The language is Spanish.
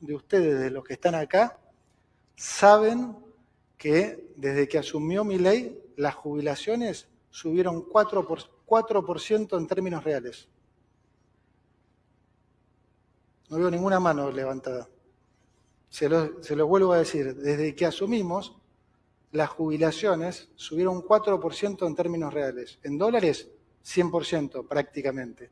de ustedes, de los que están acá, saben que desde que asumió mi ley, las jubilaciones subieron 4%, por, 4 en términos reales? No veo ninguna mano levantada. Se lo, se lo vuelvo a decir, desde que asumimos, las jubilaciones subieron 4% en términos reales. En dólares, 100% prácticamente.